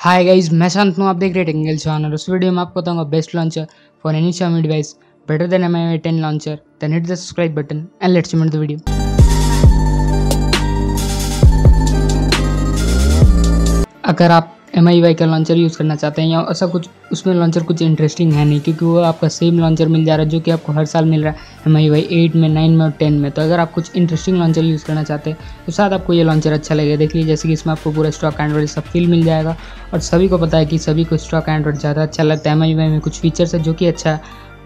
हाय guys मैं शांत हूँ, आप देख रहे टेक्निकल चैनल उस वीडियो में आपको बताऊँगा best launcher for any Xiaomi device better than M I ten launcher then hit the subscribe button and let's minute the video अगर आप एम आई वाई का लॉन्चर यूज़ करना चाहते हैं या ऐसा कुछ, उसमें लॉन्चर कुछ इंटरेस्टिंग है नहीं, क्योंकि वो आपका सेम लॉन्चर मिल जा रहा है जो कि आपको हर साल मिल रहा है एम आई वाई एट में नाइन में और टेन में। तो अगर आप कुछ इंटरेस्टिंग लॉन्चर यूज़ करना चाहते हैं तो शायद आपको ये लॉन्चर अच्छा लगेगा। देख लीजिए जैसे कि इसमें आपको पूरा स्टॉक एंड्रॉइड सब फील मिल जाएगा और सभी को पता है कि सभी को स्टॉक एंड्रॉइड ज़्यादा अच्छा लगता है। एम आई वाई में कुछ फीचर्स है जो कि अच्छा है,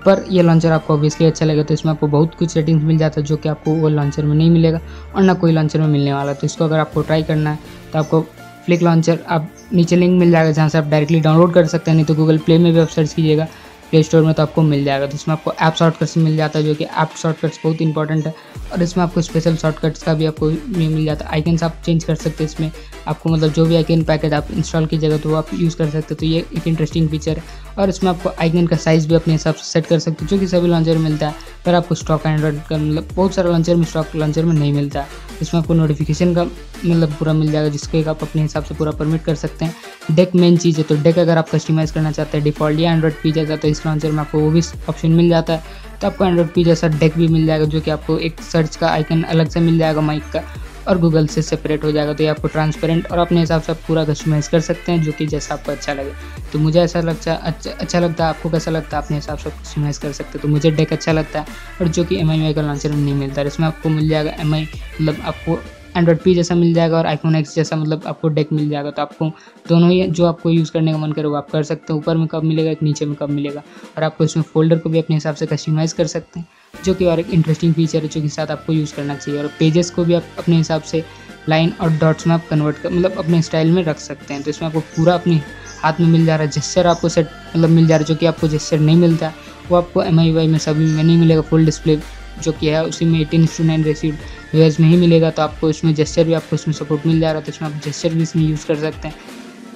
पर ये लॉन्चर आपको ऑब्वियसली अच्छा लगेगा। तो इसमें आपको बहुत कुछ सेटिंग्स मिल जाता है जो कि आपको वो लॉन्चर में नहीं मिलेगा और ना कोई लॉन्चर में मिलने वाला तो इसको अगर आपको ट्राई करना है तो आपको फ्लिक लॉन्चर आप नीचे लिंक मिल जाएगा जहाँ से आप डायरेक्टली डाउनलोड कर सकते हैं, नहीं तो गूगल प्ले में भी आप सर्च कीजिएगा प्ले स्टोर में तो आपको मिल जाएगा। तो इसमें आपको ऐप शॉर्टकट्स मिल जाता है, जो कि ऐप शॉर्टकट्स बहुत इंपॉर्टेंट है, और इसमें आपको स्पेशल शॉर्टकट्स का भी आपको मिल जाता है। आइकन्स आप चेंज कर सकते हैं इसमें। आपको मतलब जो भी आइकन पैकेज आप इंस्टॉल कीजिएगा तो वो आप यूज़ कर सकते हो तो ये एक इंटरेस्टिंग फीचर है। और इसमें आपको आइकन का साइज़ भी अपने हिसाब से सेट कर सकते हो, जो कि सभी लॉन्चर में मिलता है। पर आपको स्टॉक एंड्रॉइड का मतलब बहुत सारे लॉन्चर में स्टॉक लॉन्चर में नहीं मिलता। है इसमें आपको नोटिफिकेशन का मतलब पूरा मिल जाएगा, जिसको आप अपने हिसाब से पूरा परमिट कर सकते हैं। डेक मेन चीज़ है तो डेक अगर आप कस्टमाइज़ करना चाहते हैं डिफ़ॉल्ट या एंड्रॉइड पी जाता तो इस लॉन्चर में आपको वो भी ऑप्शन मिल जाता है। तो आपको एंड्रॉइड पी जैसा डेक भी मिल जाएगा, जो कि आपको एक सर्च का आइकन अलग से मिल जाएगा माइक का। और गूगल से सेपरेट हो जाएगा तो ये आपको ट्रांसपेरेंट और अपने हिसाब से आप पूरा कस्टमाइज़ कर सकते हैं, जो कि जैसा आपको अच्छा लगे। तो मुझे ऐसा लगता है अच्छा अच्छा लगता है, आपको कैसा लगता है, अपने हिसाब से कस्टमाइज़ कर सकते हैं। तो मुझे डेक अच्छा लगता है, और जो कि एम आई का लॉन्चर नहीं मिलता। है इसमें आपको मिल जाएगा एम आई मतलब आपको एंड्रॉइड पी जैसा मिल जाएगा और आईफोन एक्स जैसा मतलब आपको डेक मिल जाएगा। तो आपको दोनों ही, जो आपको यूज़ करने का मन करे, वो आप कर सकते हैं। ऊपर में कब मिलेगा, एक नीचे में कब मिलेगा। और आपको इसमें फोल्डर को भी अपने हिसाब से कस्टमाइज़ कर सकते हैं। जो कि और एक इंटरेस्टिंग फीचर है, जो कि साथ आपको यूज़ करना चाहिए। और पेजेस को भी आप अपने हिसाब से लाइन और डॉट्स में आप कन्वर्ट कर मतलब अपने स्टाइल में रख सकते हैं। तो इसमें आपको पूरा अपने हाथ में मिल जा रहा है। जेस्चर आपको सेट मतलब मिल जा रहा है, जो कि आपको जेस्चर नहीं मिलता, वो आपको एम आई वाई में सभी में नहीं मिलेगा। फुल डिस्प्ले जो कि है, उसी में एटीन टू नाइन रेसिड यूएस में ही मिलेगा। तो आपको इसमें जेस्चर भी आपको इसमें सपोर्ट मिल जा रहा है तो इसमें आप जेस्चर भी इसमें यूज़ कर सकते हैं।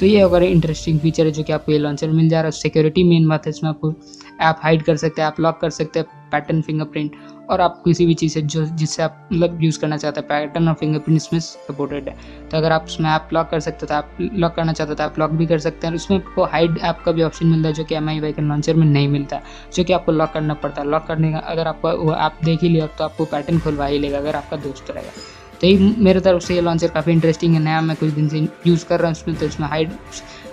तो ये अगर इंटरेस्टिंग फीचर है जो कि आपको ये लॉन्चर मिल जा रहा है। सिक्योरिटी मेन बात है, इसमें आपको ऐप हाइड कर सकते हैं ऐप लॉक कर सकते हैं पैटर्न फिंगरप्रिंट और आप किसी भी चीज़ से जो, जिससे आप मतलब यूज़ करना चाहते हैं पैटर्न और फिंगरप्रिंट इसमें सपोर्टेड है। तो अगर आप उसमें ऐप लॉक कर सकते तो आप लॉक करना चाहते तो आप लॉक भी कर सकते हैं। उसमें आपको हाइड ऐप का भी ऑप्शन मिलता है, जो कि एम आई के लॉन्चर में नहीं मिलता जो कि आपको लॉक करना पड़ता है। लॉक करने का, अगर आपको वो ऐप देख ही लिया तो आपको पैटर्न खुलवा ही लेगा, अगर आपका दोस्त रहेगा। तो ये मेरे तरफ़ से ये लॉन्चर काफ़ी इंटरेस्टिंग है, नया मैं कुछ दिन से यूज़ कर रहा हूँ उसमें तो इसमें हाइड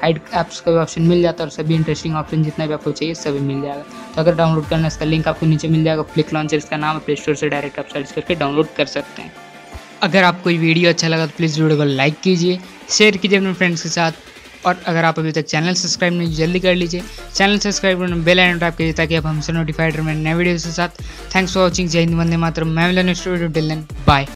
हाइड ऐप्स का भी ऑप्शन मिल जाता है और सभी इंटरेस्टिंग ऑप्शन जितना भी आपको चाहिए सभी मिल जाएगा। तो अगर डाउनलोड करना इसका लिंक आपको नीचे मिल जाएगा फ्लिक लॉन्चर इसका नाम प्ले स्टोर से डायरेक्ट आप सर्च करके डाउनलोड कर सकते हैं। अगर आपको ये वीडियो अच्छा लगा तो प्लीज़ वीडियो को लाइक कीजिए शेयर कीजिए अपने फ्रेंड्स के साथ और अगर आप अभी तक चैनल सब्सक्राइब नहीं, जल्दी कर लीजिए। चैनल सब्सक्राइब करना बेल आइकन टैप कीजिए ताकि आप हमसे नोटिफाइड रहे नए वीडियो के साथ। थैंक्स फॉर वॉचिंग जय हिंद, वंदे मातरम, मैं मिलन स्टूडियो डिलन बाय